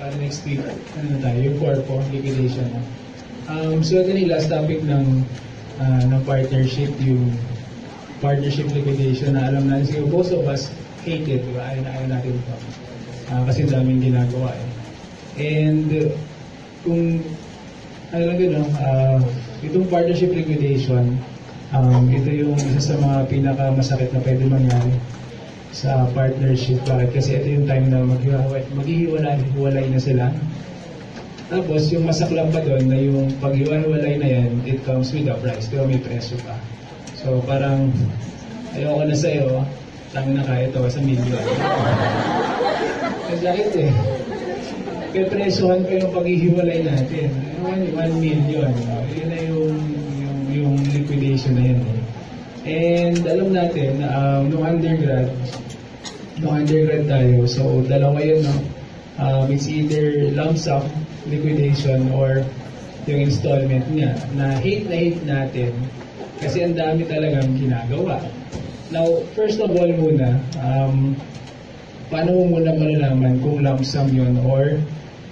para next week, ano tayo, yung corpo, liquidation. Um, so ito yung last topic ng, ah, ng partnership, yung partnership liquidation na alam natin siguro most of us hate it, di ba? Ayaw na ayaw natin ito. Ah, kasi daming ginagawa eh. And uh, kung ano lang din, no? ah, itong partnership liquidation, um, ito yung isa sa mga pinakamasakit na pwede mangyari sa partnership. Bakit? Kasi ito yung time na maghihiwalay na sila. Tapos, yung masaklap pa doon na yung paghiwalay na yan, it comes with a price. Pero may presyo pa. So, parang, ayoko na sa'yo, tangin na kaya ito sa million. Ang sakit eh. Pepresyohan pa yung paghihiwalay natin. One, one million. Yun na yung, yung, yung liquidation na yan. Eh. And alam natin, um, nung undergrad, nung undergrad tayo, so dalawa yun, no? Um, it's either lump sum liquidation or yung installment niya na hate na hate natin kasi ang dami talagang ginagawa. Now, first of all muna, um, paano mo muna malalaman kung lump sum yun or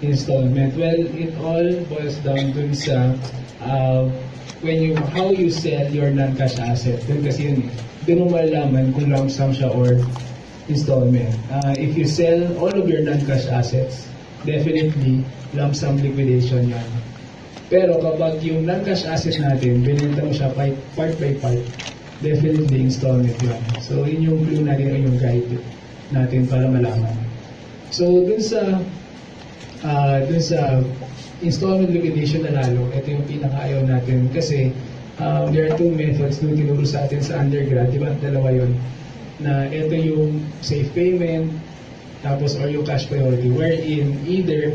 installment? Well, it all boils down dun sa uh, when you how you sell your non-cash asset. Dun kasi yun eh. Dun mo malalaman kung lump sum siya or installment. Uh, if you sell all of your non-cash assets, definitely lump sum liquidation yan. Pero kapag yung non-cash asset natin, binenta mo siya by, part by part, definitely installment yun. So, yun yung clue natin, yun yung guide natin para malaman. So, dun sa uh, dun sa installment liquidation na lalo, ito yung pinakaayaw natin kasi uh, there are two methods nung tinuro sa atin sa undergrad, di ba? Dalawa yun. Na ito yung safe payment, tapos or yung cash priority, wherein either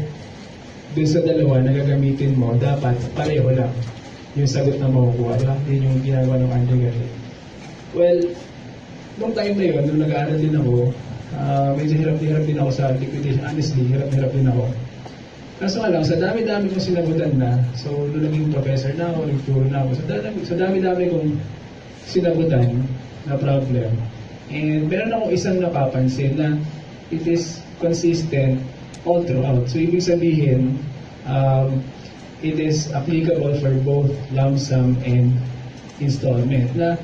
dun sa dalawa na gagamitin mo, dapat pareho lang yung sagot na makukuha. Di ba? Yun yung ginagawa ng undergrad. Well, nung time na yun, nung nag-aaral din ako, uh, medyo hirap-hirap din ako sa liquidation. Honestly, hirap-hirap din ako. Kaso nga lang, sa dami-dami kong sinagutan na, so nung naging professor na ako, nagturo na ako, sa dami, sa dami-dami kong sinagutan na problem. And meron akong isang napapansin na it is consistent all throughout. So ibig sabihin, um, it is applicable for both lump sum and installment na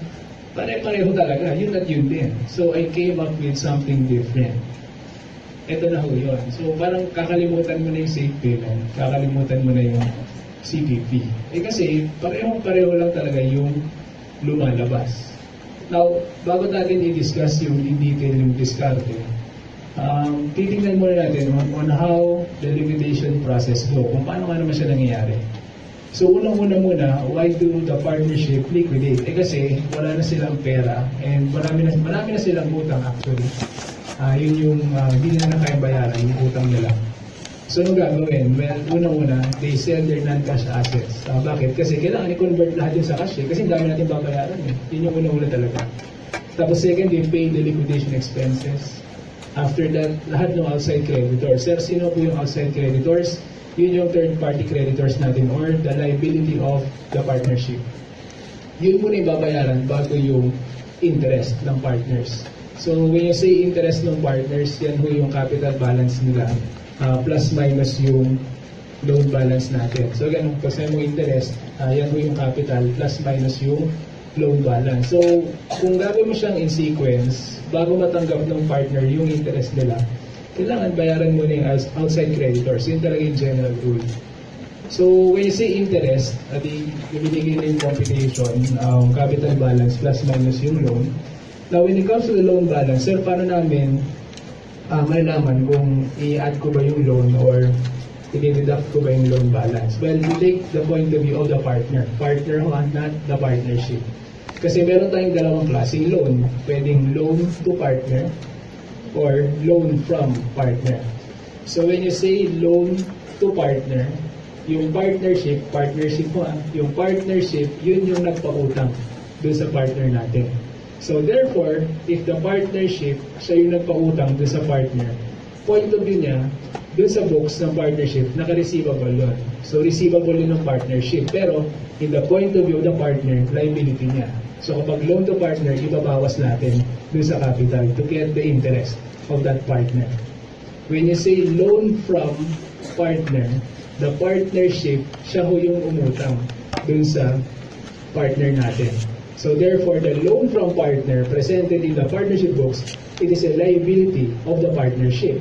pare-pareho talaga, yun at yun din. So I came up with something different ito na ho yun. So parang kakalimutan mo na yung safe payment, kakalimutan mo na yung CPP. Eh kasi parehong-pareho lang talaga yung lumalabas. Now, bago natin i-discuss yung in detail yung diskarte, um, titingnan muna natin on, on how the liquidation process go, kung paano nga naman siya nangyayari. So unang-una muna, why do the partnership liquidate? Eh kasi wala na silang pera and marami na, marami na silang utang actually uh, yun yung uh, hindi nila na kaya bayaran yung utang nila. So, ano gagawin? Well, unang-una, they sell their non-cash assets. Uh, bakit? Kasi kailangan i-convert lahat yun sa cash eh. Kasi dami natin babayaran eh. Yun yung unang-una talaga. Tapos second, they pay the liquidation expenses. After that, lahat ng outside creditors. Sir, sino po yung outside creditors? Yun yung third-party creditors natin or the liability of the partnership. Yun muna yung babayaran bago yung interest ng partners. So when you say interest ng partners, yan ho yung capital balance nila uh, plus minus yung loan balance natin. So ganun, pag mo interest, uh, yan ho yung capital plus minus yung loan balance. So kung gagawin mo siyang in sequence, bago matanggap ng partner yung interest nila, kailangan bayaran mo na yung outside creditors. Yun talaga yung general rule. So, when you say interest, at ibinigay na yung computation, um, capital balance plus minus yung loan, Now, when it comes to the loan balance, sir, paano namin uh, malalaman kung i-add ko ba yung loan or i-deduct ko ba yung loan balance? Well, we take the point of view of the partner. Partner ho, not the partnership. Kasi meron tayong dalawang klaseng loan. Pwedeng loan to partner or loan from partner. So when you say loan to partner, yung partnership, partnership mo ah, yung partnership, yun yung nagpautang dun sa partner natin. So therefore, if the partnership, siya yung nagpautang dun sa partner, point of view niya, dun sa books ng partnership, naka-receivable yun. So receivable yun ng partnership. Pero in the point of view of the partner, liability niya. So kapag loan to partner, ibabawas natin dun sa capital to get the interest of that partner. When you say loan from partner, the partnership, siya ho yung umutang dun sa partner natin. So therefore, the loan from partner presented in the partnership books, it is a liability of the partnership.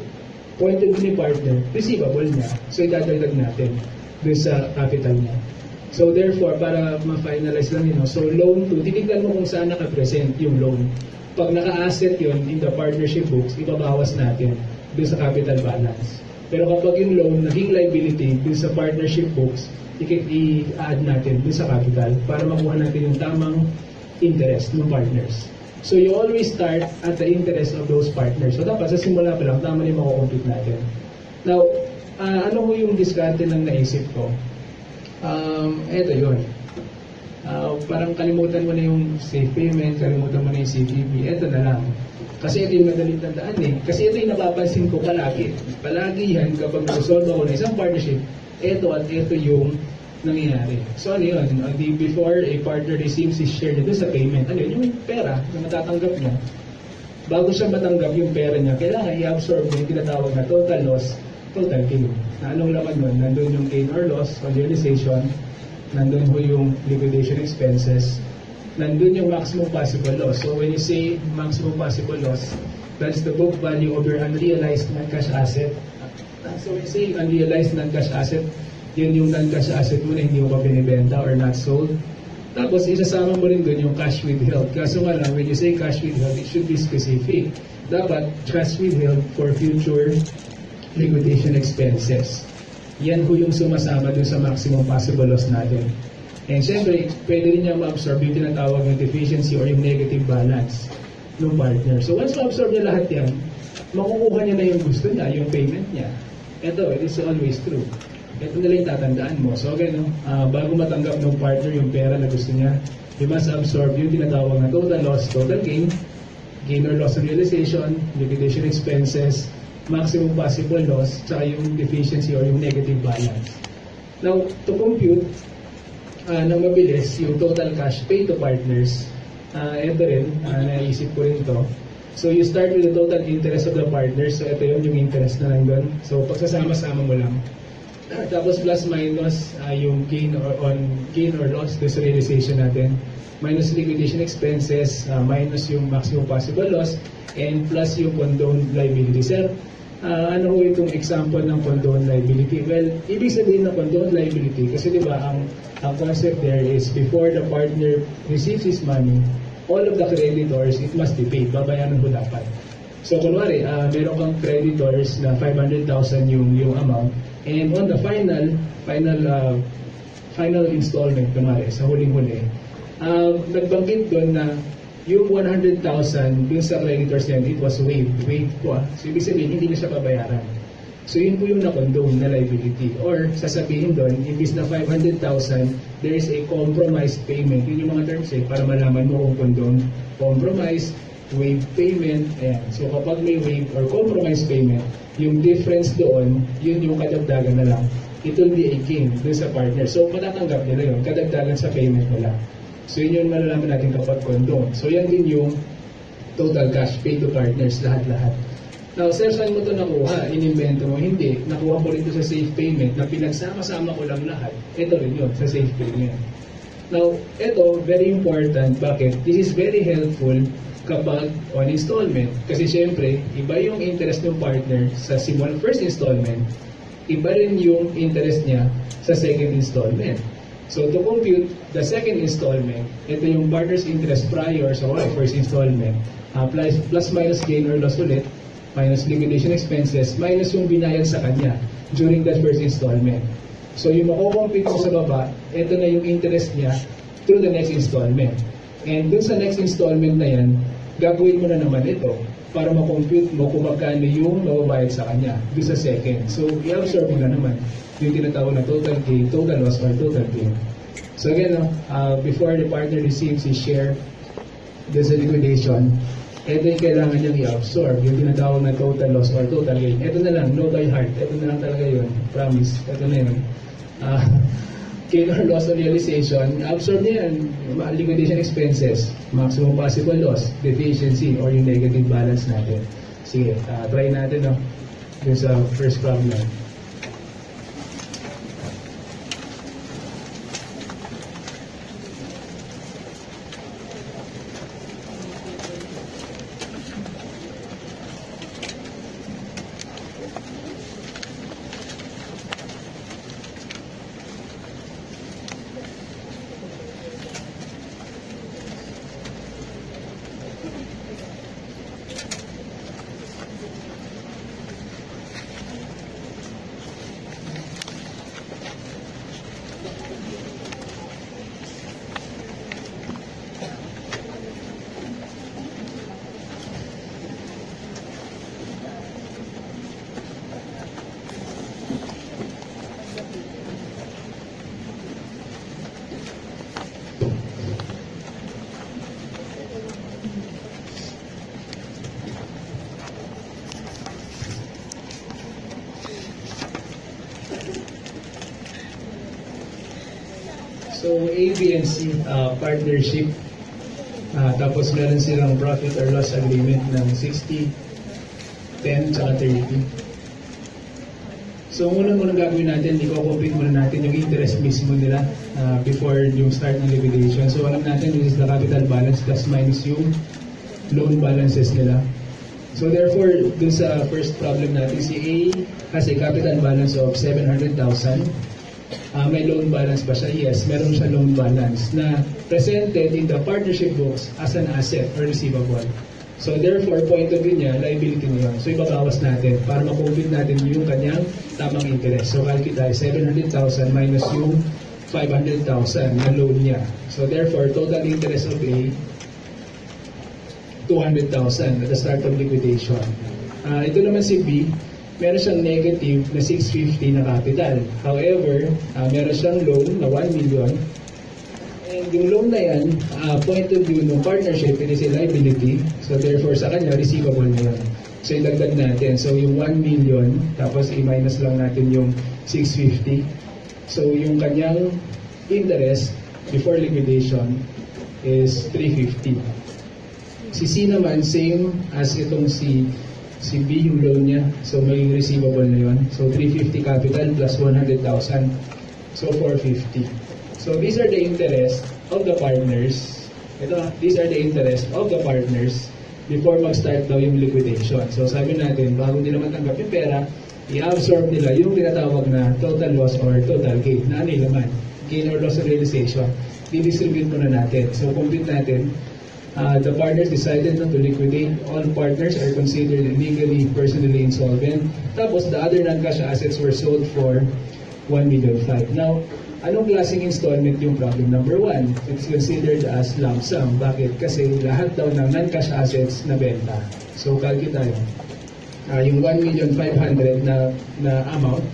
Point of view ni partner, receivable niya. So idadagdag natin dun sa capital niya. So therefore, para ma-finalize lang yun, so loan to, titignan mo kung saan naka-present yung loan. Pag naka-asset yun in the partnership books, ibabawas natin dun sa capital balance. Pero kapag yung loan naging liability dun sa partnership books, i-add natin dun sa capital para makuha natin yung tamang interest ng partners. So you always start at the interest of those partners. So dapat sa simula pa lang, tama na yung makukompute natin. Now, ah, ano ho yung diskarte ng naisip ko? Um, eto yun. Ah, parang kalimutan mo na yung safe payment, kalimutan mo na yung CGB, eto na lang. Kasi ito yung madaling tandaan eh. Kasi ito yung napapansin ko palagi. Palagi yan kapag resolve ako ng isang partnership, eto at eto yung nangyayari. So ano yun? The, before a partner receives his share nito sa payment, ano yun? Yung pera na matatanggap niya. Bago siya matanggap yung pera niya, kailangan i-absorb yung tinatawag na total loss, total gain. Na anong laman nun? Nandun yung gain or loss on realization, nandun ho yung liquidation expenses, nandun yung maximum possible loss. So when you say maximum possible loss, that's the book value your unrealized non-cash asset. So when you say unrealized non-cash asset, yun yung non-cash asset mo na hindi mo pa binibenta or not sold. Tapos isasama mo rin dun yung cash withheld. Kaso nga lang, when you say cash withheld, it should be specific. Dapat cash withheld for future liquidation expenses. Yan ho yung sumasama dun sa maximum possible loss natin. And syempre, pwede rin niya ma-absorb yung tinatawag ng deficiency or yung negative balance ng partner. So once ma-absorb niya lahat yan, makukuha niya na yung gusto niya, yung payment niya. Ito, it is always true. Ito na lang tatandaan mo. So again, ah, bago matanggap ng partner yung pera na gusto niya, you must absorb yung tinatawag na total loss, total gain, gain or loss on realization, liquidation expenses, maximum possible loss, tsaka yung deficiency or yung negative balance. Now, to compute, uh, ng mabilis, yung total cash paid to partners, uh, ito rin, ah, naisip ko rin to. So you start with the total interest of the partners. So ito yun, yung interest na lang doon. So pagsasama-sama mo lang. Tapos plus minus ah, yung gain or on gain or loss doon realization natin. Minus liquidation expenses, ah, minus yung maximum possible loss, and plus yung condoned liability. Sir, ah, ano ho itong example ng condoned liability? Well, ibig sabihin ng condoned liability, kasi di ba ang, ang concept there is before the partner receives his money, all of the creditors, it must be paid. Babayaran mo dapat. So, kunwari, uh, meron kang creditors na 500,000 yung, yung amount. And on the final, final, uh, final installment, kunwari, sa huling-huli, um, nagbanggit doon na yung 100,000 dun sa creditors niyan, it was waived. Waived po ah. So, ibig sabihin, hindi na siya babayaran. So, yun po yung na-condone na liability. Or, sasabihin doon, imbis na 500,000, there is a compromised payment. Yun yung mga terms eh, para malaman mo kung condone. Compromise, waive payment, ayan. So, kapag may waive or compromised payment, yung difference doon, yun yung kadagdagan na lang. It will be a gain dun sa partner. So, matatanggap nila yun, kadagdagan sa payment nila. So, yun yung malalaman natin kapag condone. So, yan din yung total cash paid to partners, lahat-lahat. Now, sir, saan mo ito nakuha? Inimbento mo? Hindi. Nakuha ko rin sa safe payment na pinagsama-sama ko lang lahat. Ito rin yun, sa safe payment. Now, ito, very important. Bakit? This is very helpful kapag on installment. Kasi syempre, iba yung interest ng partner sa simula first installment, iba rin yung interest niya sa second installment. So to compute the second installment, ito yung partner's interest prior sa so, first installment, uh, plus, plus minus gain or loss ulit, minus liquidation expenses, minus yung binayad sa kanya during that first installment. So yung makukompute sa baba, ito na yung interest niya through the next installment. And dun sa next installment na yan, gagawin mo na naman ito para makompute mo kung magkano yung mababayad sa kanya dun sa second. So i-absorb mo na naman yung tinatawag na total gain, total loss, or total gain. So again, uh, before the partner receives his share, there's a liquidation, ito yung kailangan niyang i-absorb, yung tinatawag na total loss or total gain. Ito na lang, no by heart. Ito na lang talaga yun. Promise. Ito na yun. Uh, gain or loss or realization, absorb niya yan. Liquidation expenses, maximum possible loss, deficiency, or yung negative balance natin. Sige, uh, try natin no, dun sa first problem. So A, uh, partnership. Ah, tapos meron silang profit or loss agreement ng 60, 10, tsaka 30. So, unang unang gagawin natin, i-compute muna natin yung interest mismo nila ah, before yung start ng liquidation. So, alam natin, this is the capital balance plus minus yung loan balances nila. So, therefore, dun sa first problem natin, si A has a capital balance of 700,000. Ah, may loan balance ba siya? Yes, meron siya loan balance na presented in the partnership books as an asset or receivable. So therefore, point of view niya, liability niya. So ibabawas natin para makompute natin yung kanyang tamang interest. So calculate tayo, 700,000 minus yung 500,000 na loan niya. So therefore, total interest of A, 200,000 at the start of liquidation. Ah, ito naman si B, meron siyang negative na 650 na capital. However, ah, meron siyang loan na 1 million. And yung loan na yan, ah, point of view ng partnership, it is a liability. So therefore, sa kanya, receivable na yun. So idagdag natin. So yung 1 million, tapos i-minus lang natin yung 650. So yung kanyang interest before liquidation is 350. Si C naman, same as itong si si B yung loan niya. So may receivable na yun. So 350 capital plus 100,000. So 450. So these are the interest of the partners. Ito, these are the interest of the partners before mag-start daw yung liquidation. So sabi natin, bago nila matanggap yung pera, i-absorb nila yung tinatawag na total loss or total gain. Na ano yun naman? Gain or loss of realization. Didistribute muna natin. So compute natin Uh, the partners decided not to liquidate. All partners are considered legally, personally insolvent. Tapos, the other non-cash assets were sold for 1 million five. Now, anong klaseng installment yung problem number one? It's considered as lump sum. Bakit? Kasi lahat daw ng non-cash assets na benta. So, calculate tayo. Ah, yung 1 million 500 na, na amount,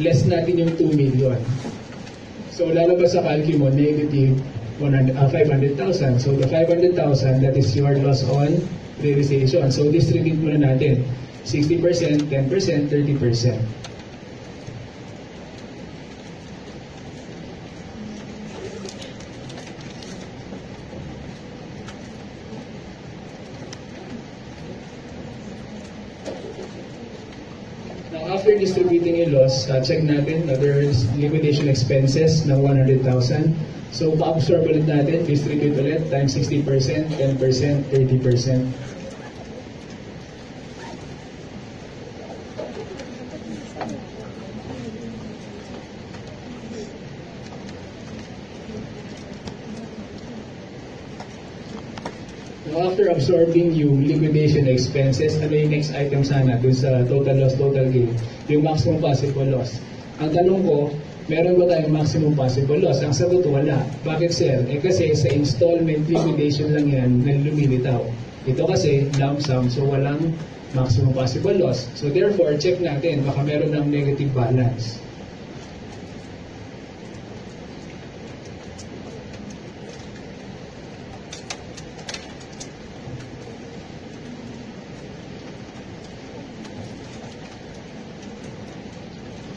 less natin yung 2 million. So, lalabas sa calculate mo, negative 100, uh, 500,000. So, the 500,000, that is your loss on realization. So, distribute muna natin. 60%, 10%, 30%. Now, after distributing yung loss, uh, check natin na there's liquidation expenses na 100,000. So, pa-absorb ulit natin, distribute ulit, times 60%, 10%, 30%. Now, after absorbing yung liquidation expenses, ano yung next item sana dun sa total loss, total gain? Yung maximum possible loss. Ang tanong ko, meron ba tayong maximum possible loss? Ang sagot, wala. Bakit sir? Eh kasi sa installment liquidation lang yan na lumilitaw. Ito kasi lump sum, so walang maximum possible loss. So therefore, check natin, baka meron ng negative balance.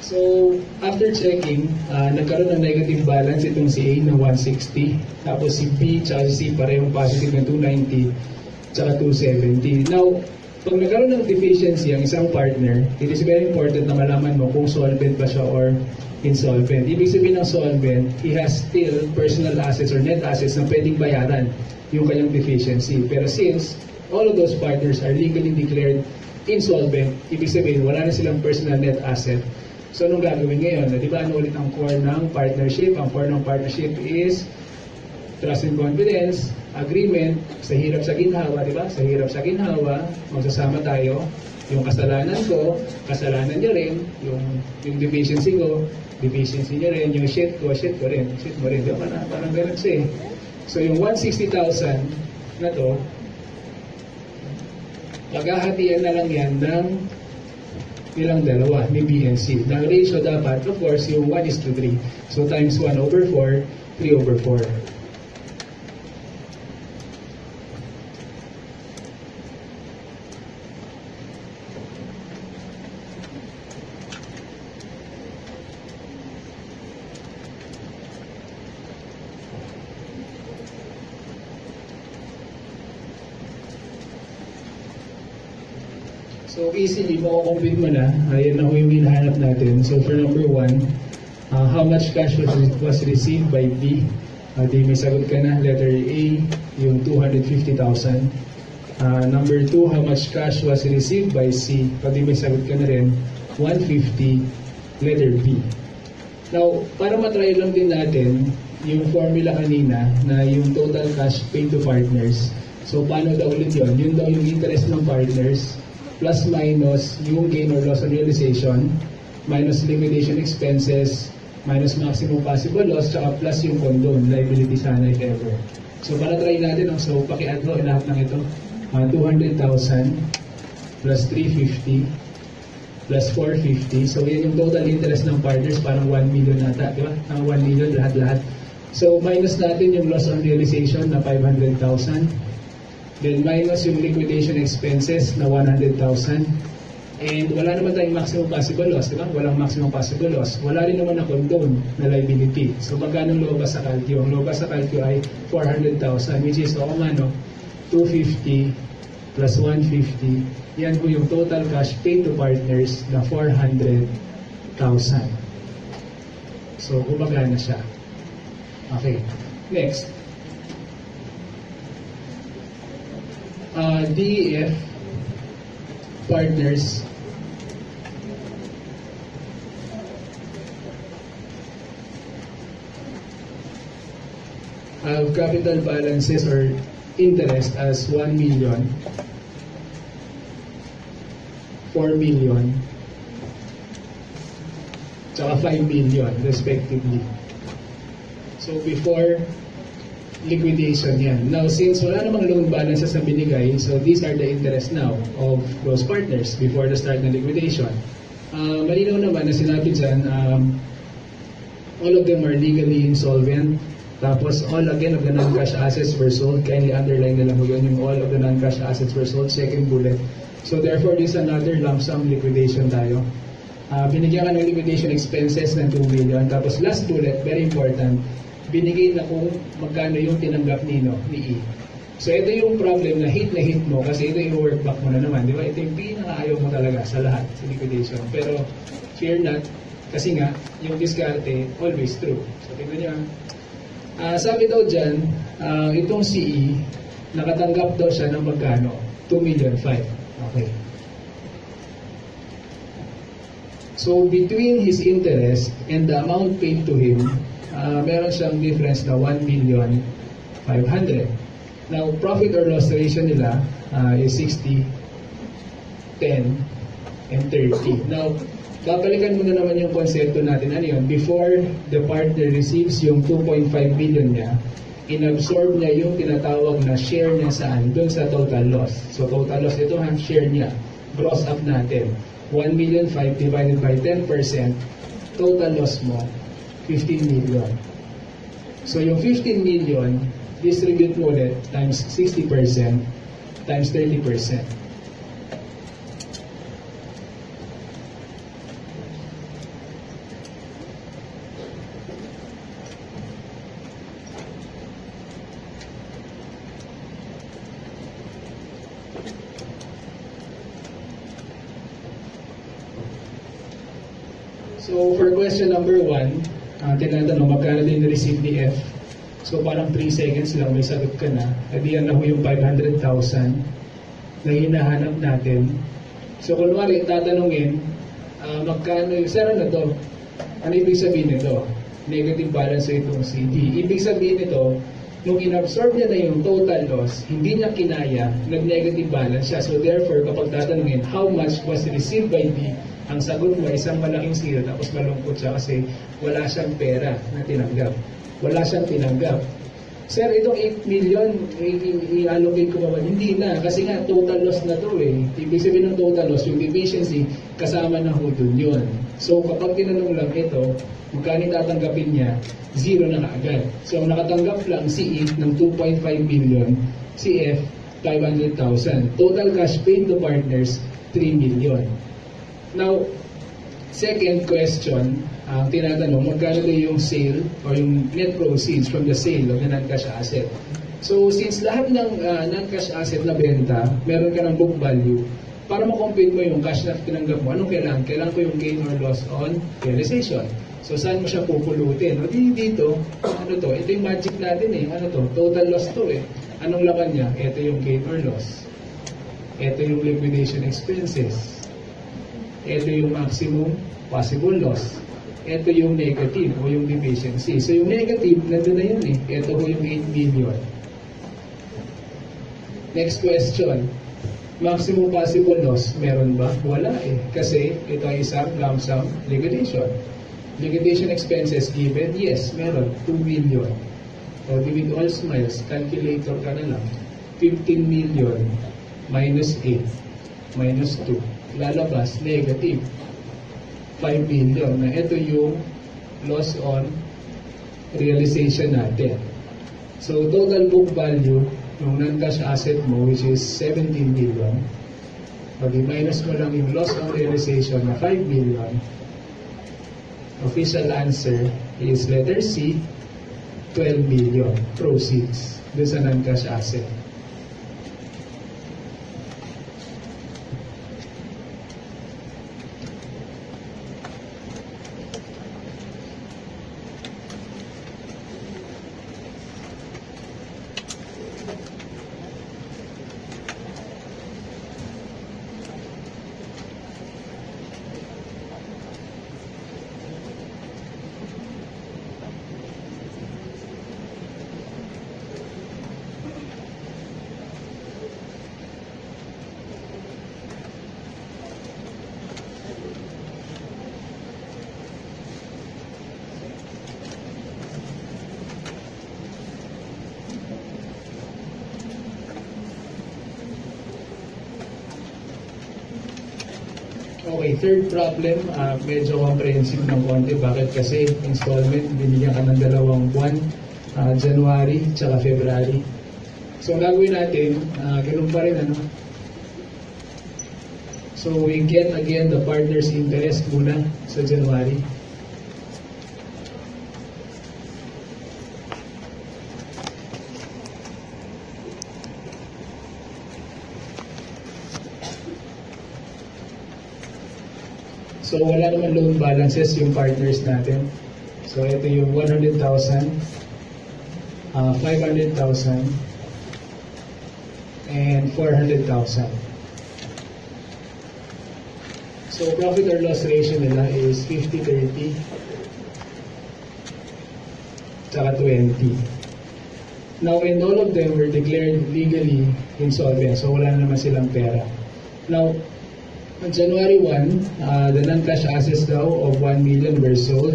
So, after checking, ah, nagkaroon ng negative balance itong si A na 160. Tapos si B at si C parehong positive na 290 tsaka 270. Now, pag nagkaroon ng deficiency ang isang partner, it is very important na malaman mo kung solvent ba siya or insolvent. Ibig sabihin ng solvent, he has still personal assets or net assets na pwedeng bayaran yung kanyang deficiency. Pero since all of those partners are legally declared insolvent, ibig sabihin wala na silang personal net asset, So, anong gagawin ngayon? Di ba, ano ulit ang core ng partnership? Ang core ng partnership is trust and confidence, agreement, sa hirap sa ginhawa, di ba? Sa hirap sa ginhawa, magsasama tayo. Yung kasalanan ko, kasalanan niya rin. Yung, yung deficiency ko, deficiency niya rin. Yung shit ko, shit ko rin. Shit mo rin. Di ba? Parang, parang ganun siya eh. So, yung 160,000 na to, paghahatian na lang yan ng nilang dalawa, ni B and C. Ang ratio dapat, of course, yung 1 is to 3. So times 1 over 4, 3 over 4. So easily, makukompute mo na. Ayan na yung hinahanap natin. So for number one, uh, how much cash was, was received by B? Uh, di may sagot ka na. Letter A, yung 250,000. Uh, number two, how much cash was received by C? Pag di may sagot ka na rin, 150, letter B. Now, para matry lang din natin yung formula kanina na yung total cash paid to partners. So, paano daw ulit yun? Yun daw yung interest ng partners plus minus yung gain or loss on realization minus liquidation expenses minus maximum possible loss tsaka plus yung condone liability sana if ever. So, para try natin, no? so paki-add ho lahat ng ito. Uh, 200,000 plus 350 plus 450. So, yan yung total interest ng partners, parang 1 million nata, di ba? Ang 1 million lahat-lahat. So, minus natin yung loss on realization na 500,000. Then, minus yung liquidation expenses na 100,000. And wala naman tayong maximum possible loss, di ba? Walang maximum possible loss. Wala rin naman na condone na liability. So, magkano ang lobas sa calcio? Ang lobas sa calcio ay 400,000, which is, oo nga, no? 250 plus 150, yan po yung total cash paid to partners na 400,000. So, gumagana siya. Okay. Next. Uh, DEF partners. Have capital balances or interest as 1 million. 4 million, tsaka 5 million respectively. So before liquidation yan. Now since wala namang loan balances na binigay, so these are the interest now of those partners before the start ng liquidation. Uh, malinaw naman na sinabi dyan, um, all of them are legally insolvent. Tapos all again of the non-cash assets were sold. Kindly underline na lang yun, yung all of the non-cash assets were sold. Second bullet. So therefore, this is another lump sum liquidation tayo. Uh, binigyan ka ng liquidation expenses ng 2 million. Tapos last bullet, very important, binigay na kung magkano yung tinanggap ni, no, ni E. So ito yung problem na hit na hit mo kasi ito yung workback mo na naman. Di ba? Ito yung pinakaayaw mo talaga sa lahat sa liquidation. Pero fear not kasi nga yung diskarte always true. So tingnan nyo. Uh, sabi daw dyan, uh, itong CE, nakatanggap daw siya ng magkano? 2 million 5. Okay. So between his interest and the amount paid to him, uh, meron siyang difference na 1 million 500. Now, profit or loss ratio nila uh, is 60, 10, and 30. Now, babalikan mo na naman yung konsepto natin. Ano yun? Before the partner receives yung 2.5 billion niya, inabsorb niya yung tinatawag na share niya saan? Doon sa total loss. So total loss, ito ha, share niya. Gross up natin. 1 million 5 divided by 10%, total loss mo, 15 million. So yung 15 million, distribute mo ulit times 60% times 30%. So for question number one, uh, tinatanong magkano din receive ni F. So parang 3 seconds lang may sagot ka na. At yan na ho yung 500,000 na hinahanap natin. So kunwari tatanungin, uh, magkano yung, sir ano to? Ano ibig sabihin nito? Negative balance itong CD. Ibig sabihin nito, nung inabsorb niya na yung total loss, hindi niya kinaya, nag-negative balance siya. So therefore, kapag tatanungin, how much was received by B, ang sagot mo isang malaking zero tapos malungkot siya kasi wala siyang pera na tinanggap. Wala siyang tinanggap. Sir, itong 8 million, i-allocate ko ba? Hindi na, kasi nga total loss na to eh. Ibig sabihin ng total loss, yung deficiency, kasama na ho dun yun. So kapag tinanong lang ito, magkano tatanggapin niya, zero na kaagad. So ang nakatanggap lang si E ng 2.5 million, si F, 500,000. Total cash paid to partners, 3 million. Now, second question, ang uh, tinatanong, magkano daw yung sale or yung net proceeds from the sale of the non-cash asset? So, since lahat ng uh, non-cash asset na benta, meron ka ng book value, para ma-compute mo yung cash na tinanggap mo, anong kailangan? Kailangan ko yung gain or loss on realization. So, saan mo siya pupulutin? O, di dito, ano to? Ito yung magic natin eh. Ano to? Total loss to eh. Anong laman niya? Ito yung gain or loss. Ito yung liquidation expenses. Ito yung maximum possible loss. Ito yung negative o yung deficiency. So, yung negative, nandun na yun eh. Ito po yung 8 million. Next question. Maximum possible loss, meron ba? Wala eh. Kasi ito ay isang lump sum liquidation. Liquidation expenses given? Yes, meron. 2 million. O with all smiles, calculator ka na lang. 15 million minus 8 minus 2. Lalabas, negative. 5 million. Na ito yung loss on realization natin. So, total book value ng non-cash asset mo, which is 17 million, pag minus mo lang yung loss on realization na 5 million, official answer is letter C, 12 million proceeds doon sa non-cash asset. Okay, third problem, ah, medyo comprehensive ng konti. Bakit? Kasi installment, binigyan ka ng dalawang buwan, ah, January tsaka February. So, ang gagawin natin, uh, ganun pa rin, ano? So, we get again the partner's interest muna sa January. So wala naman loan balances yung partners natin. So ito yung 100,000, uh, 500,000, and 400,000. So profit or loss ratio nila is 50-30, tsaka 20. Now, and all of them were declared legally insolvent, so wala na naman silang pera. Now, On January 1, uh, the non-cash assets daw of 1 million were sold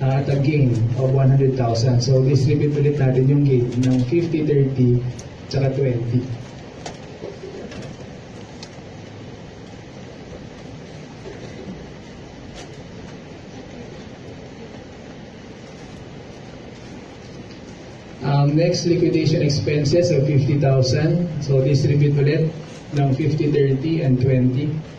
uh, at a gain of 100,000. So, distribute ulit natin yung gain ng 50, 30, tsaka 20. Um, next, liquidation expenses of 50,000. So, distribute ulit ng 50, 30, and 20.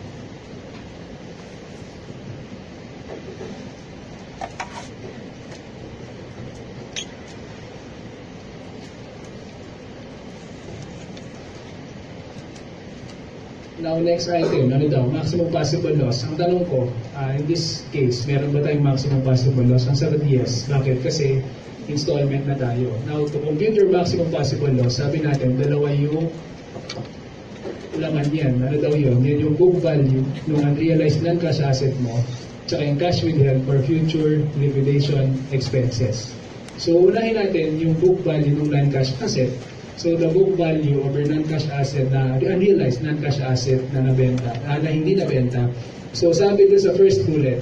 Now, next item, ano daw? Maximum possible loss. Ang tanong ko, ah, in this case, meron ba tayong maximum possible loss? Ang sagot, yes. Bakit? Kasi installment na tayo. Now, to compute your maximum possible loss, sabi natin, dalawa yung laman yan. Ano daw yun? Yan yung book value ng unrealized non-cash asset mo tsaka yung cash withheld for future liquidation expenses. So, unahin natin yung book value ng non-cash asset. So, the book value over non-cash asset na unrealized non-cash asset na nabenta, ah, na hindi nabenta. So, sabi doon sa first bullet,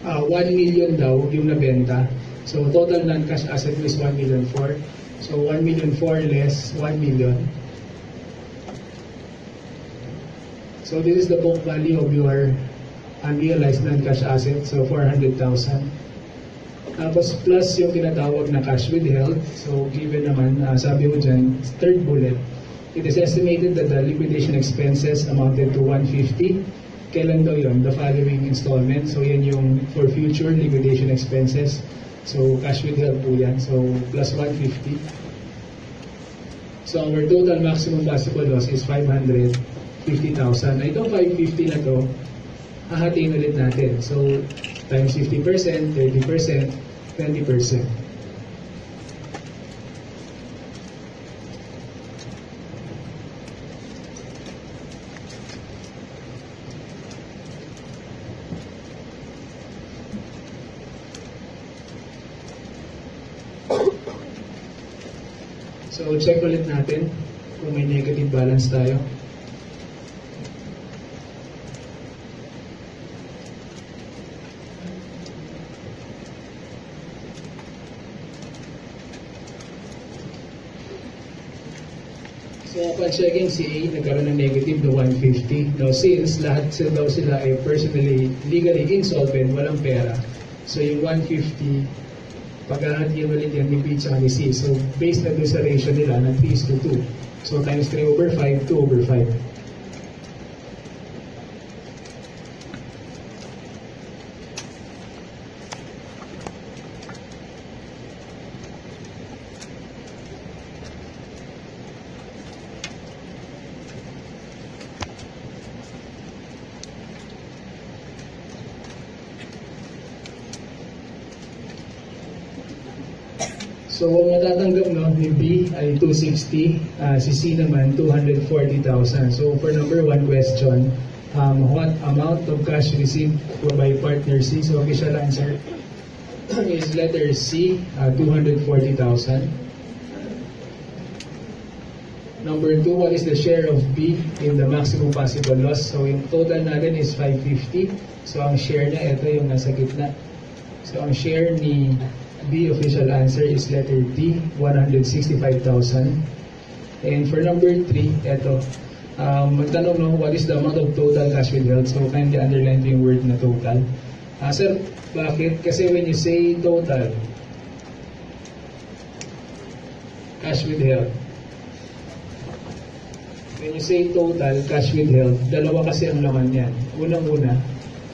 ah 1 million daw yung nabenta. So, total non-cash asset is 1 million 4. So, 1 million 4 less 1 million. So, this is the book value of your unrealized non-cash asset. So, 400,000. Tapos plus yung tinatawag na cash withheld. So given naman, uh, sabi mo dyan, third bullet, it is estimated that the liquidation expenses amounted to 150. Kailan daw yun? The following installment. So yan yung for future liquidation expenses. So cash withheld po yan. So plus 150. So our total maximum possible loss is 550,000. 50,000. Itong 550 na to, hahatiin ulit natin. So, times 50%, 30%, 20%. So, check ulit natin kung may negative balance tayo. So, upon checking si A, nagkaroon ng negative na 150. Now, since lahat sila daw sila ay personally, legally insolvent, walang pera. So, yung 150, paghahatiin ulit yan ni B at ni C. So, based na doon sa ratio nila, ng 3 is to 2. So, times 3 over 5, 2 over 5. So, ang matatanggap no, ni B ay 260, ah, si C naman 240,000. So, for number one question, um, what amount of cash received by partner C? So, official answer is letter C, ah, 240,000. Number two, what is the share of B in the maximum possible loss? So, yung total natin is 550. So, ang share niya, ito yung nasa gitna. So, ang share ni B official answer is letter D, 165,000. And for number 3, ito, um, magtanong no, what is the amount of total cash withheld? So kindly underline yung word na total. Ah, sir, bakit? Kasi when you say total, cash withheld, when you say total cash withheld, dalawa kasi ang laman yan. Unang-una,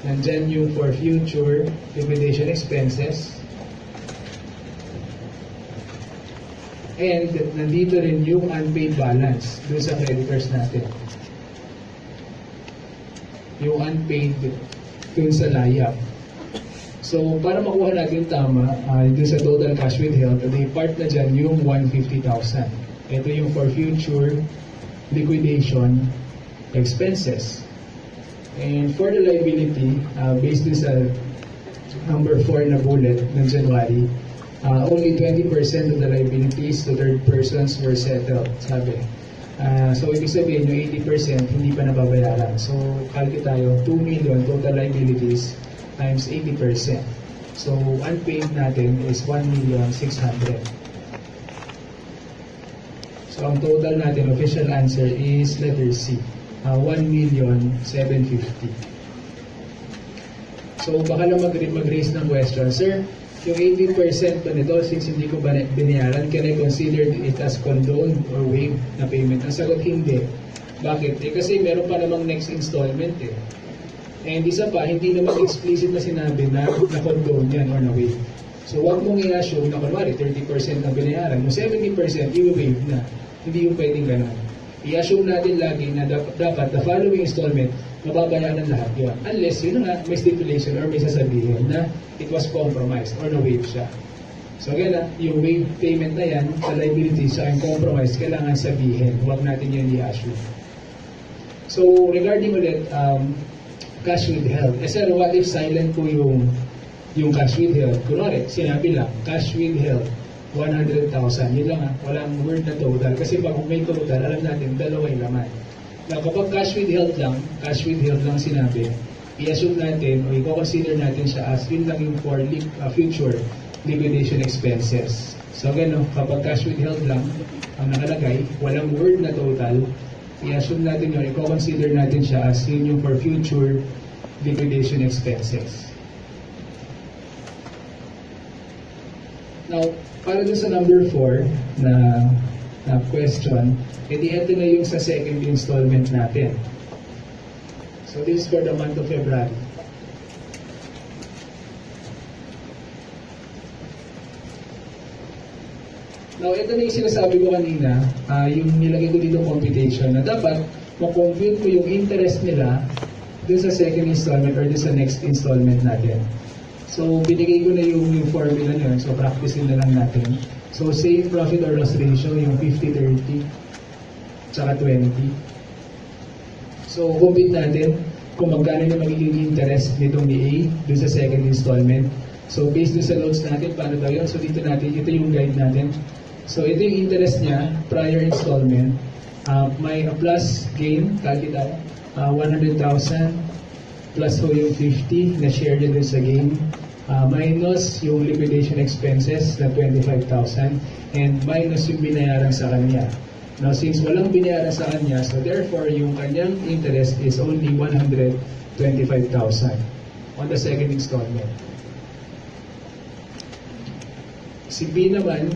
nandyan yung for future liquidation expenses, And nandito rin yung unpaid balance doon sa creditors natin. Yung unpaid doon sa layap. So, para makuha natin tama, uh, doon sa total cash withheld, the part na dyan yung 150,000. Ito yung for future liquidation expenses. And for the liability, uh, based sa number 4 na bullet ng January, uh, only 20% of the liabilities to third persons were settled, sabi. Uh, so, ibig sabihin, yung 80% hindi pa nababayaran. So, kalki tayo, 2 million total liabilities times 80%. So, unpaid natin is 1,600,000. So, ang total natin, official answer is letter C, uh, 1,750,000. So, baka lang mag- mag-raise ng question, Sir, yung 80% pa nito, since hindi ko binayaran, can I consider it as condoned or waived na payment? Ang sagot, hindi. Bakit? Eh kasi meron pa namang next installment eh. And isa pa, hindi naman explicit na sinabi na na-condone yan or na-waive. So, wag mong i-assume na kunwari 30% na binayaran, yung 70% i-waive na. Hindi yung pwedeng ganun. I-assume natin lagi na dap- dapat the following installment, mababayaran lahat yun. Unless, yun nga, may stipulation or may sasabihin na it was compromised or na-waive siya. So again, ah, yung waive payment na yan, sa liability, sa yung compromise, kailangan sabihin. Huwag natin yun i-assume. So, regarding ulit, um, cash withheld. Eh sir, what if silent po yung yung cash withheld? Kunwari, sinabi lang, cash withheld, 100,000. Yun lang ha, walang word na total. Kasi pag may total, alam natin, dalawa yung laman. Now, kapag cash withheld lang, cash withheld lang sinabi, i-assume natin o i-consider natin siya as yun lang yung for li- uh, future liquidation expenses. So no, kapag cash withheld lang ang nakalagay, walang word na total, i-assume natin yun, i-consider natin siya as yun yung for future liquidation expenses. Now, para dun sa number 4 na, na question, edi ito na yung sa second installment natin. So this is for the month of February. Now, ito na yung sinasabi ko kanina, ah, yung nilagay ko dito computation na dapat makompute ko yung interest nila dun sa second installment or dun sa next installment natin. So, binigay ko na yung, yung formula yun. So, practicein na lang natin. So, same profit or loss ratio, yung 50-30, tsaka 20. So, compute natin kung magkano na magiging interest nitong ni A sa second installment. So, based dun sa loans natin, paano daw yun? So, dito natin, ito yung guide natin. So, ito yung interest niya, prior installment. Uh, may a plus gain, tayo, uh, 100,000 plus ho yung 50 na share din dun sa gain. Uh, minus yung liquidation expenses na 25,000 and minus yung binayaran sa kanya. Now, since walang binayaran sa kanya, so therefore, yung kanyang interest is only 125,000 on the second installment. Si B naman,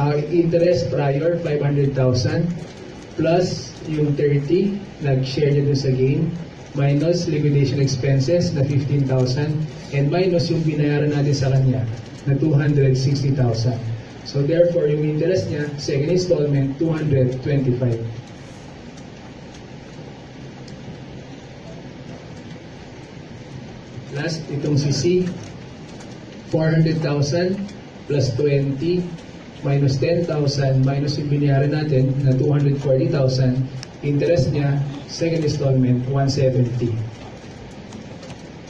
uh, interest prior 500,000 plus yung 30 nag-share niya dun sa gain minus liquidation expenses na 15,000 and minus yung binayaran natin sa kanya na 260,000. So therefore, yung interest niya, second installment, 225. Last, itong si C, 400,000 plus 20 minus 10,000 minus yung binayaran natin na 240,000 interest niya, second installment, 170.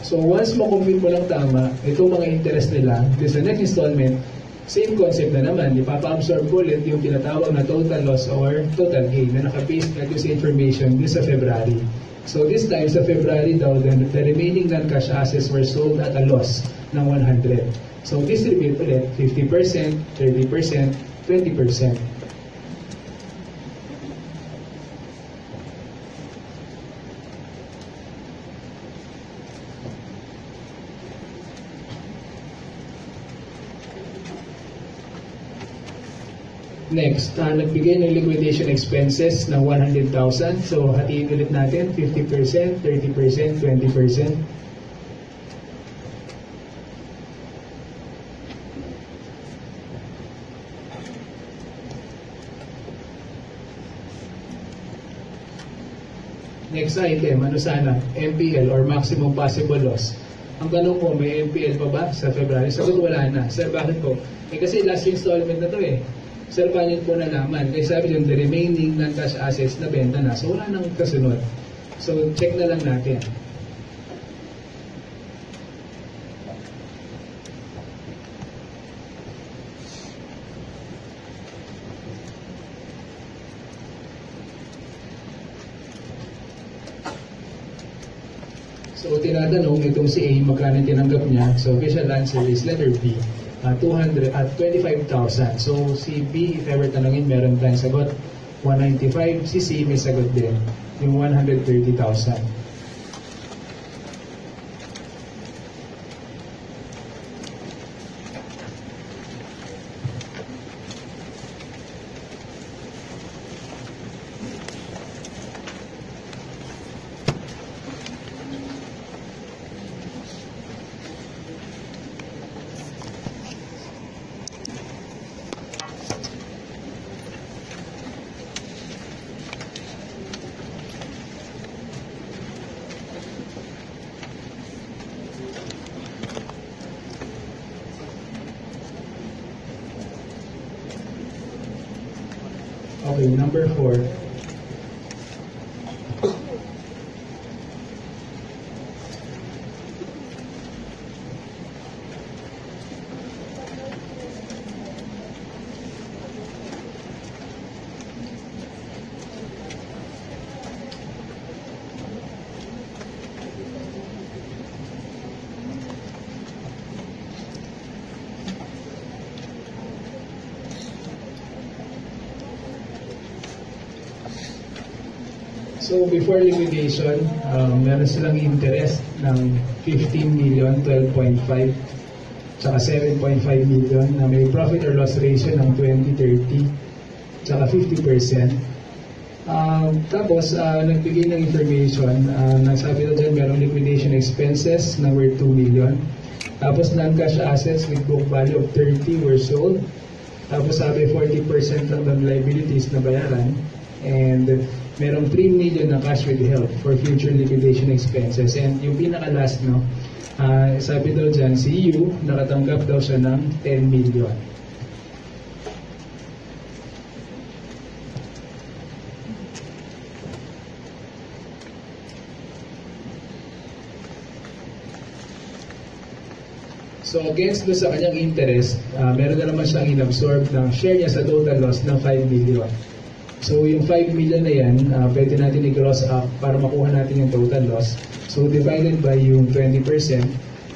So once makompute mo lang tama, itong mga interest nila, din sa next installment, same concept na naman, ipapa-absorb ko ulit yung tinatawag na total loss or total gain na nakapaste natin sa information din sa February. So this time sa February daw, then the remaining non-cash assets were sold at a loss ng 100. So distribute ulit 50%, 30%, 20%. Next, uh, nagbigay ng liquidation expenses ng 100,000. So, hatiin ulit natin, 50%, 30%, 20%. Next item, ano sana? MPL or maximum possible loss. Ang tanong ko, may MPL pa ba sa February? Sagot wala na. Sir, bakit po? Eh kasi last installment na to eh. Sir, paano po nalaman? Kasi sabi yung the remaining non-cash assets na benta na. So wala nang kasunod. So check na lang natin. So, tinatanong itong si A, magkano tinanggap niya. So, official answer is letter B, uh, 200 at 25,000. So, si B, if ever tanongin, meron tayong sagot. 195, si C may sagot din, yung 130,000. Number four. So before liquidation, um, meron silang interest ng 15 million, 12.5, tsaka 7.5 million na may profit or loss ratio ng 20-30, tsaka 50%. Um, tapos, uh, nagbigay ng information, uh, nagsabi na dyan merong liquidation expenses na worth 2 million. Tapos non-cash assets with book value of 30 were sold. Tapos sabi 40% lang ng liabilities na bayaran And merong 3 million na cash withheld for future liquidation expenses. And yung pinaka-last, no, ah, sabi daw dyan, si EU, nakatanggap daw siya ng 10 million. So against do sa kanyang interest, ah, meron na naman siyang inabsorb ng share niya sa total loss ng 5 million. So yung 5 million na yan, ah, pwede natin i-gross up para makuha natin yung total loss. So divided by yung 20%,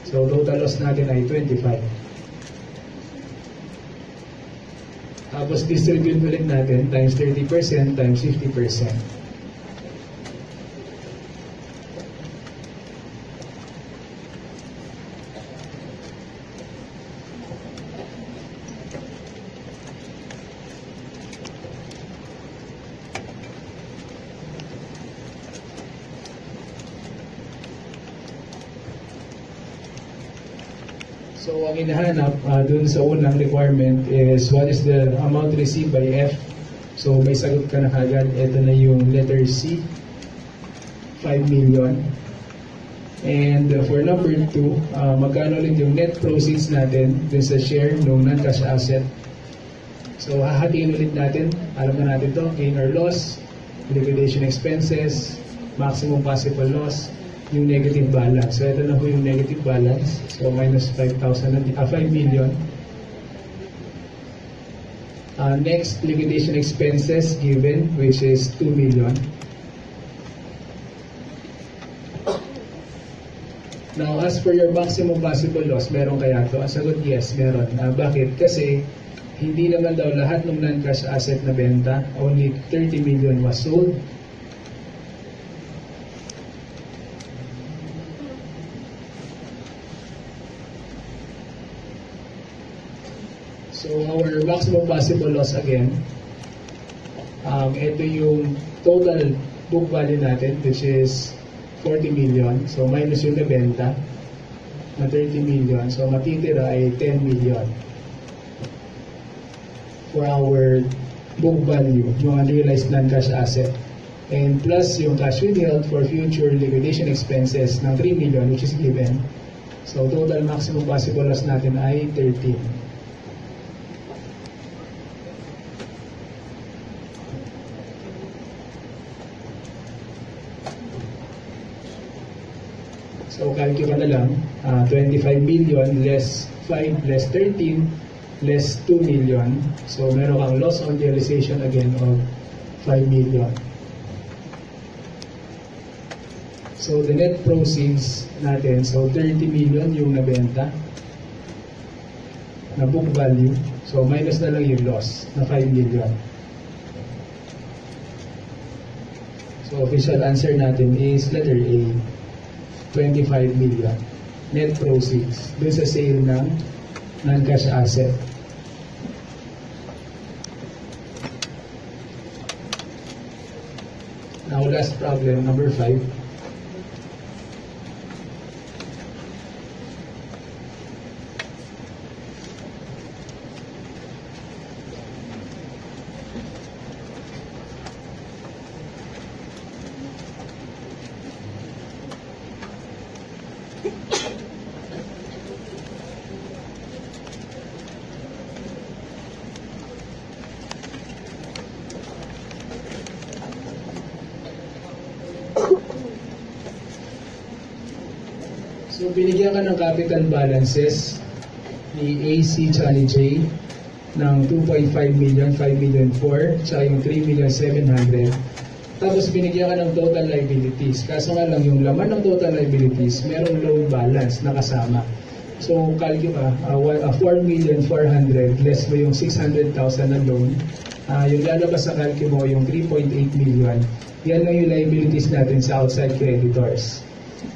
so total loss natin ay 25. Tapos distribute ulit natin times 30% times 50%. So ang hinahanap uh, dun sa unang requirement is what is the amount received by F. So may sagot ka na kagad. Ito na yung letter C, 5 million. And uh, for number 2, uh, magkano ulit yung net proceeds natin dun sa share ng non-cash asset. So hahatiin ulit natin. Alam na natin to, gain or loss, liquidation expenses, maximum possible loss, yung negative balance. So ito na po yung negative balance. So minus 5,000, na- ah, 5 million. Uh, next, liquidation expenses given, which is 2 million. Now, as for your maximum possible loss, meron kaya to? Ang sagot, yes, meron. Ah, bakit? Kasi hindi naman daw lahat ng non-cash asset na benta, only 30 million was sold. So our maximum possible loss again, um, ito yung total book value natin which is 40 million. So minus yung nabenta na 30 million. So matitira ay 10 million for our book value, yung unrealized non-cash asset. And plus yung cash withheld for future liquidation expenses ng 3 million which is given. So total maximum possible loss natin ay 13. So, calculate na lang, ah, 25 million less 5 less 13 less 2 million. So, meron kang loss on realization again of 5 million. So, the net proceeds natin, so 30 million yung nabenta na book value. So, minus na lang yung loss na 5 million. So, official answer natin is letter A. 25 million net proceeds dun sa sale ng non-cash asset. Now, last problem, number 5. So, binigyan ka ng capital balances ni AC tsaka ni J ng 2.5 million, 5 million 4, tsaka yung 3 million 700. Tapos binigyan ka ng total liabilities. Kaso nga lang, yung laman ng total liabilities, merong loan balance na kasama. So, calculate ka, uh, uh, 4 million 400 less mo yung 600,000 na loan. Ah, yung lalabas sa calculate mo, yung 3.8 million. Yan lang yung liabilities natin sa outside creditors.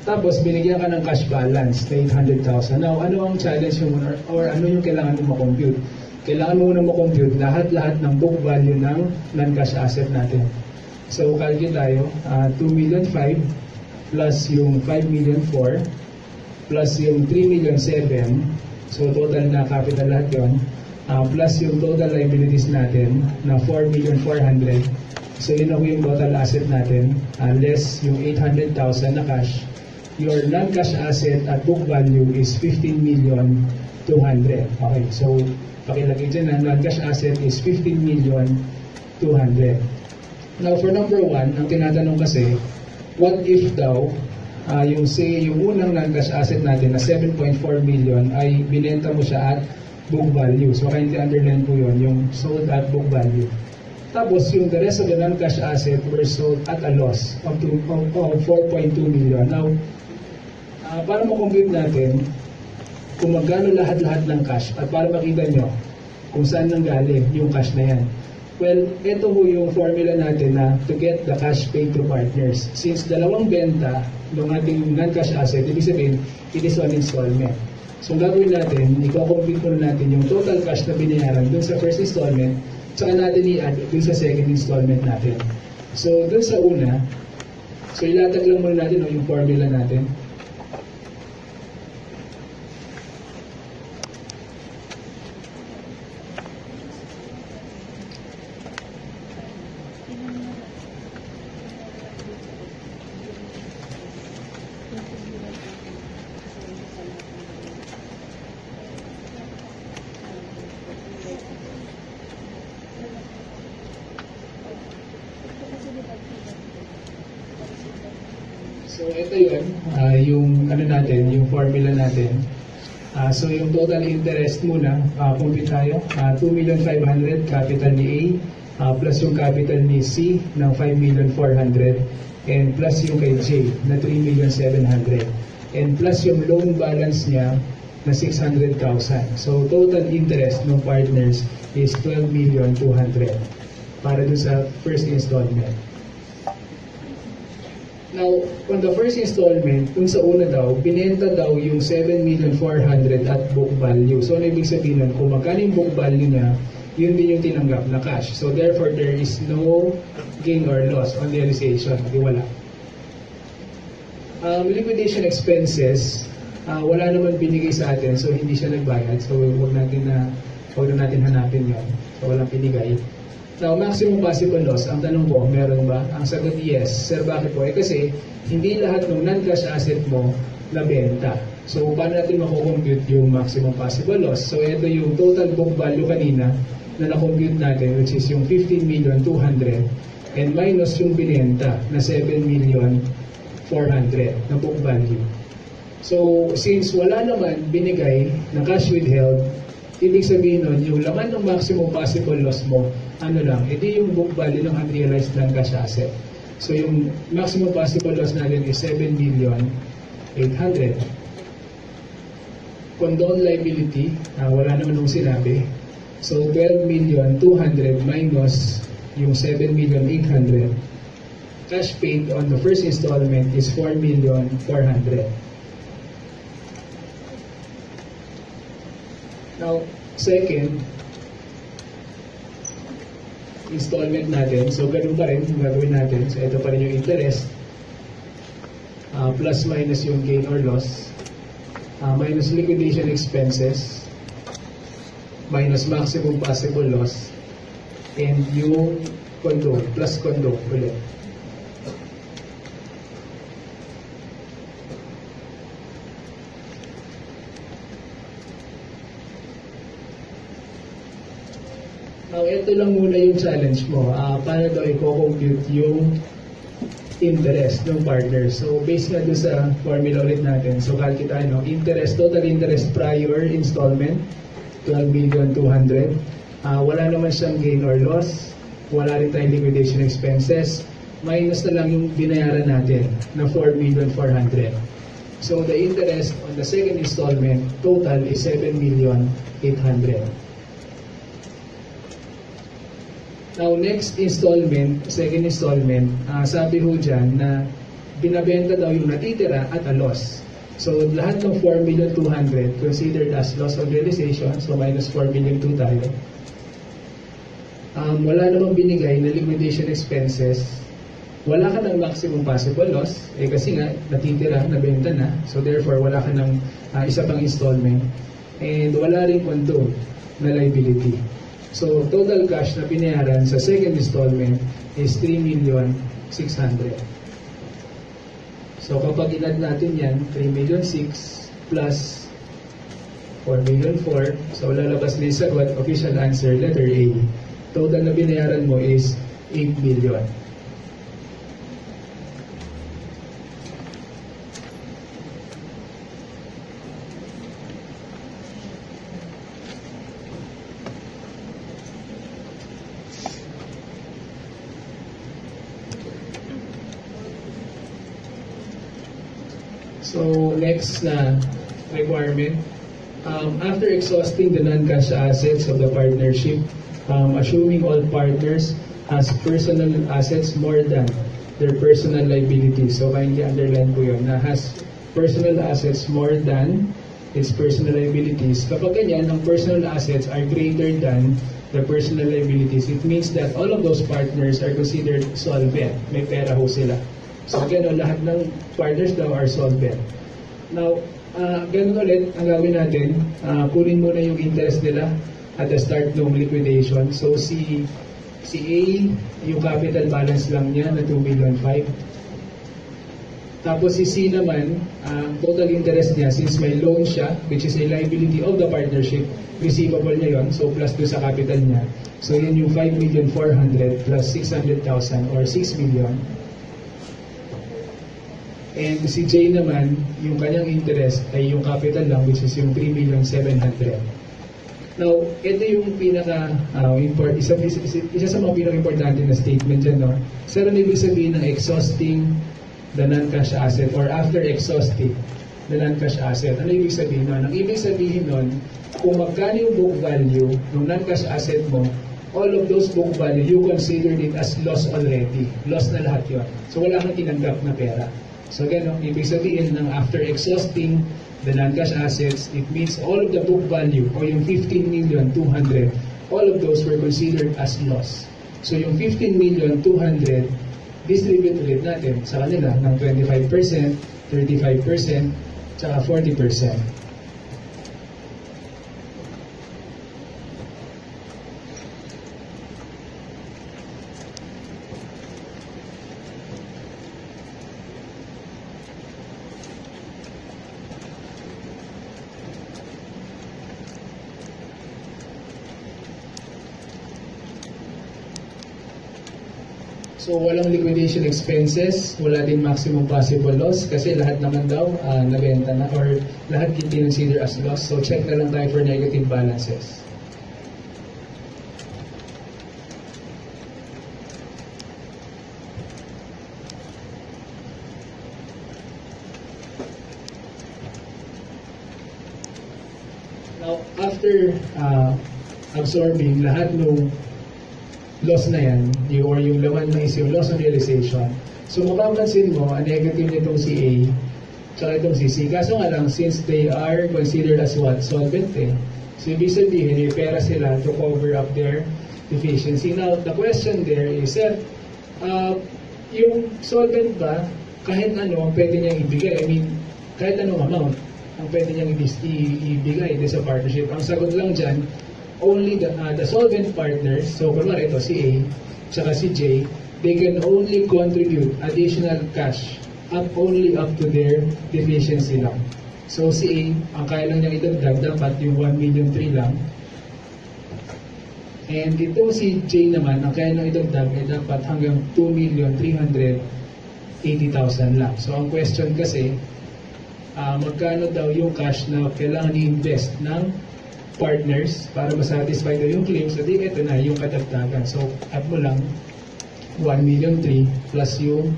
Tapos, binigyan ka ng cash balance na 800,000. Now, ano ang challenge mo or, or ano yung kailangan mo makompute? Kailangan mo muna makompute lahat-lahat ng book value ng non-cash asset natin. So, calculate tayo. ah, 2 million 5 plus yung 5 million 4 plus yung 3 million 7. So, total na capital lahat yun. Ah, plus yung total liabilities natin na 4 million 400. So yun ako yung total asset natin, uh, less yung 800,000 na cash. Your non-cash asset at book value is 15 million 200. Okay, so pakilagay dyan na non-cash asset is 15 million 200. Now for number one, ang tinatanong kasi, what if daw ah, yung say yung unang non-cash asset natin na 7.4 million ay binenta mo siya at book value. So kindly underline po yun, yung sold at book value. Tapos yung the rest of the non-cash asset were sold at a loss of, of, of 4.2 million. Now, ah, para ma-compute natin kung magkano lahat-lahat ng cash at para makita nyo kung saan nang galing yung cash na yan. Well, ito po yung formula natin na to get the cash paid to partners. Since dalawang benta ng ating non-cash asset, ibig sabihin, it is one installment. So, gagawin natin, i-compute muna natin yung total cash na binayaran dun sa first installment, tsaka natin i-add dun sa second installment natin. So, dun sa una, so ilatag lang muna natin no, yung formula natin. So ito yun, ah, yung ano natin, yung formula natin. Ah, so yung total interest muna, uh, compute tayo, Ah, 2,500,000 capital ni A, ah, plus yung capital ni C ng 5,400,000 and plus yung kay J na 3,700,000 and plus yung loan balance niya na 600,000. So total interest ng partners is 12,200,000 para dun sa first installment. Now, on the first installment, kung sa una daw, binenta daw yung 7,400,000 at book value. So, ano ibig sabihin nun? Kung magkano yung book value niya, yun din yung tinanggap na cash. So, therefore, there is no gain or loss on realization. Di wala. Um, liquidation expenses, ah, wala naman binigay sa atin, so hindi siya nagbayad. So, huwag natin na, huwag na natin hanapin yon. So, walang binigay. Now, maximum possible loss, ang tanong ko, meron ba? Ang sagot, yes. Sir, bakit po? Eh kasi, hindi lahat ng non-cash asset mo nabenta. So, paano natin makukompute yung maximum possible loss? So, ito yung total book value kanina na na-compute natin, which is yung 15 million 200 and minus yung binenta na 7 million 400 na book value. So, since wala naman binigay na cash withheld, ibig sabihin nun, yung laman ng maximum possible loss mo, ano lang, edi yung book value ng unrealized non-cash asset. So, yung maximum possible loss natin is 7 million 800. Condone liability, ah, wala naman nung sinabi. So, 12 million 200 minus yung 7 million 800. Cash paid on the first installment is 4 million 400. Now, second, installment natin. So, ganun pa rin yung gagawin natin. So, ito pa rin yung interest. Ah, plus minus yung gain or loss. Ah, minus liquidation expenses. Minus maximum possible loss. And yung condo, plus condo ulit. Now, ito lang muna yung challenge mo. Ah, paano daw i-compute yung interest ng partner. So, based nga doon sa formula ulit natin. So, calculate tayo, no? Interest, total interest prior installment, 12 million 200. Ah, wala naman siyang gain or loss. Wala rin tayong liquidation expenses. Minus na lang yung binayaran natin na 4 million 400. So, the interest on the second installment, total is 7 million 800. Now, next installment, second installment, ah, sabi ho dyan na binabenta daw yung natitira at a loss. So, lahat ng 4 million 200 considered as loss of realization, so minus 4 million 2 tayo. Um, wala namang binigay na liquidation expenses. Wala ka ng maximum possible loss, eh kasi nga, natitira, nabenta na. So, therefore, wala ka ng ah, isa pang installment. And wala rin condo na liability. So, total cash na binayaran sa second installment is 3 million 600. So, kapag inad natin yan, 3 million 6 plus 4 million 4. So, lalabas din sa official answer, letter A. Total na binayaran mo is 8 million. So, next na requirement. Um, after exhausting the non-cash assets of the partnership, um, assuming all partners has personal assets more than their personal liabilities. So, kindly underline ko yun, na has personal assets more than its personal liabilities. Kapag ganyan, ang personal assets are greater than the personal liabilities, it means that all of those partners are considered solvent. May pera ho sila. So, gano'n, lahat ng partners daw are solvent. Now, uh, ganun ulit ang gawin natin. Uh, kunin muna yung interest nila at the start ng liquidation. So, si si A, yung capital balance lang niya na 2 million 5. Tapos si C naman, ang total interest niya, since may loan siya, which is a liability of the partnership, receivable niya yon so plus do sa capital niya. So yun yung 5 million 400 plus 600,000 or 6 million. And si J naman, yung kanyang interest ay yung capital lang which is yung 3 million 700. Now, ito yung pinaka uh, import, isa, isa, isa sa mga pinaka-importante na statement dyan, no? Sir, ano ibig sabihin ng exhausting the non-cash asset or after exhausting the non-cash asset? Ano ibig sabihin nun? Ang ibig sabihin nun, kung magkano yung book value ng non-cash asset mo, all of those book value, you considered it as loss already. Loss na lahat yun. So, wala kang tinanggap na pera. So no, ibig sabihin ng after exhausting the non-cash assets, it means all of the book value o yung 15 million 200, all of those were considered as loss. So yung 15 million 200, distribute ulit natin sa kanila ng 25%, 35%, tsaka 40%. So walang liquidation expenses, wala din maximum possible loss kasi lahat naman daw uh, nabenta na or lahat consider as loss. So check na lang tayo for negative balances. Now, after uh, absorbing lahat ng loss na yan, or yung laman na is yung loss on realization. So mapapansin mo, ang negative nitong si A, tsaka itong si C. Kaso nga lang, since they are considered as what? Solvent eh. So ibig sabihin, may pera sila to cover up their deficiency. Now, the question there is, sir, uh, yung solvent ba, kahit ano, ang pwede niyang ibigay? I mean, kahit anong amount, ang pwede niyang ibigay din sa partnership. Ang sagot lang dyan, only the, uh, the solvent partners, so kunwari ito, si A, tsaka si J, they can only contribute additional cash up only up to their deficiency lang. So si A, ang kaya lang niya idagdag, dapat yung 1 million 3 lang. And itong si J naman, ang kaya lang idagdag ay dapat hanggang 2 million 380,000 lang. So ang question kasi, uh, magkano daw yung cash na kailangan i-invest ng partners para masatisfy daw yung claims, edi ito na yung kadagdagan. So, add mo lang 1 million 3 plus yung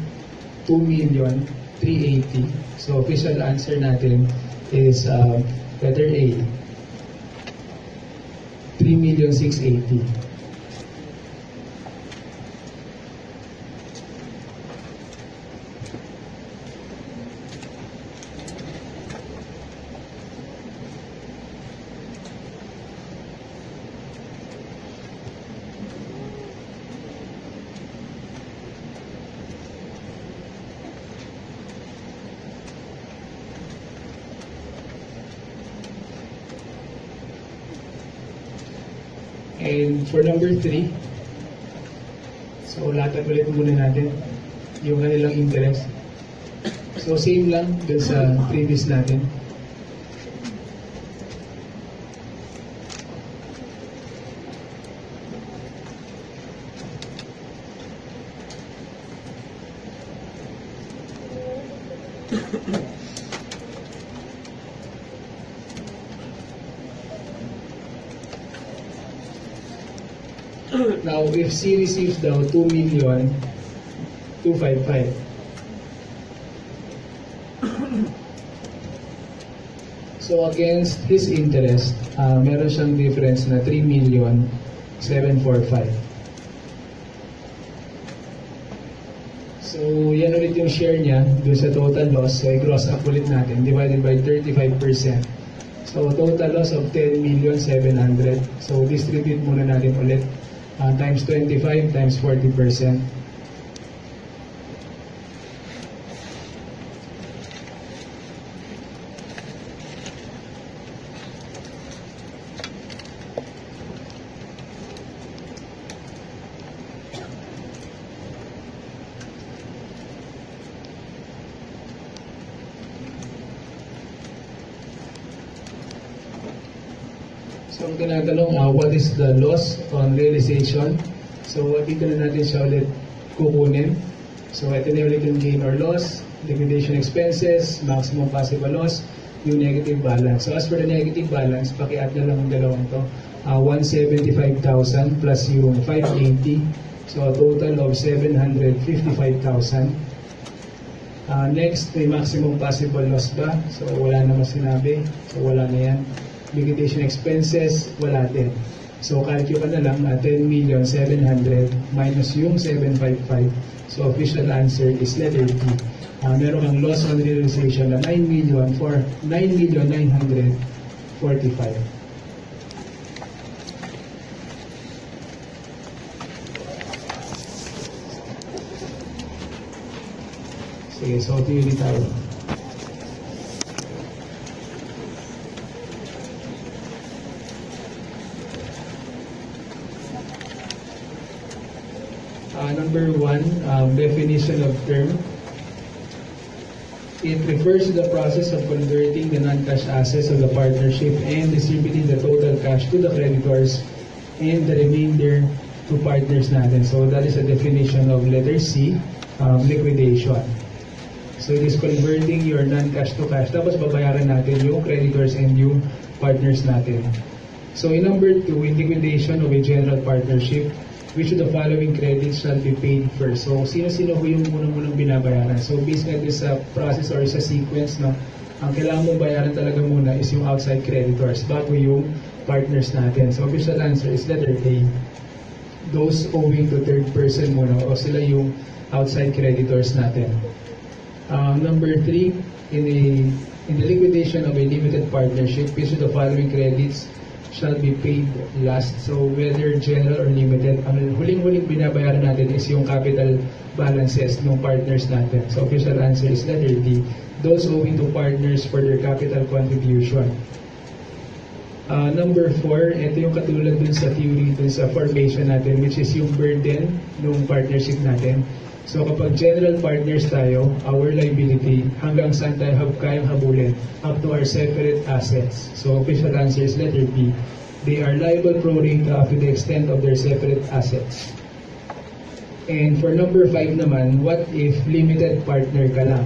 2 million 380. So, official answer natin is uh, letter A. 3 million 680. For number three, so latag ulit muna natin yung kanilang interest. So same lang dun sa previous natin. Now, if C receives daw 2 million, 255. So against his interest, uh, meron siyang difference na 3 million 745. So yan ulit yung share niya dun sa total loss. So i-gross up ulit natin divided by 35%. So total loss of 10 million 700. So distribute muna natin ulit uh, times 25 times 40%. So is the loss on realization? So dito na natin siya ulit kukunin. So ito na ulit yung gain or loss, liquidation expenses, maximum possible loss, yung negative balance. So as for the negative balance, pakiat na lang ang dalawang to. Uh, 175,000 plus yung 580. So a total of 755,000. Uh, next, may maximum possible loss ba? So wala naman sinabi. So wala na yan. Liquidation expenses, wala din. So calculate ka na lang na 10,700,000 minus yung 755. So official answer is letter D. Uh, meron kang loss on realization na 9 million for 9,945. Sige, so theory tayo. Uh, number one, um, definition of term. It refers to the process of converting the non-cash assets of the partnership and distributing the total cash to the creditors and the remainder to partners natin. So that is a definition of letter C, um, liquidation. So it is converting your non-cash to cash. Tapos babayaran natin yung creditors and yung partners natin. So in number two, in liquidation of a general partnership, which of the following credits shall be paid first? So sino-sino ho yung unang-unang binabayaran? So based nga sa process or sa sequence, no, ang kailangan mong bayaran talaga muna is yung outside creditors bago yung partners natin. So official answer is letter A. Those owing to third person muna o sila yung outside creditors natin. Um, number three, in a in the liquidation of a limited partnership, which of the following credits shall be paid last. So whether general or limited, ang huling-huling binabayaran natin is yung capital balances ng partners natin. So official answer is letter D. Those owing to partners for their capital contribution. Uh, number four, ito yung katulad dun sa theory, dun sa formation natin, which is yung burden ng partnership natin. So kapag general partners tayo, our liability, hanggang saan tayo hab kayang habulin? Up to our separate assets. So official answer is letter B. They are liable pro rata up to the extent of their separate assets. And for number five naman, what if limited partner ka lang?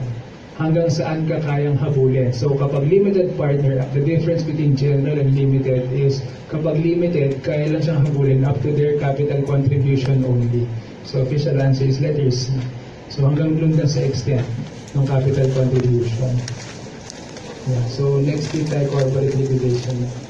Hanggang saan ka kayang habulin? So kapag limited partner, the difference between general and limited is kapag limited, kaya lang siyang habulin up to their capital contribution only. So official answer is letter C. So hanggang doon lang sa extent ng capital contribution. Yeah. So next week tayo corporate liquidation.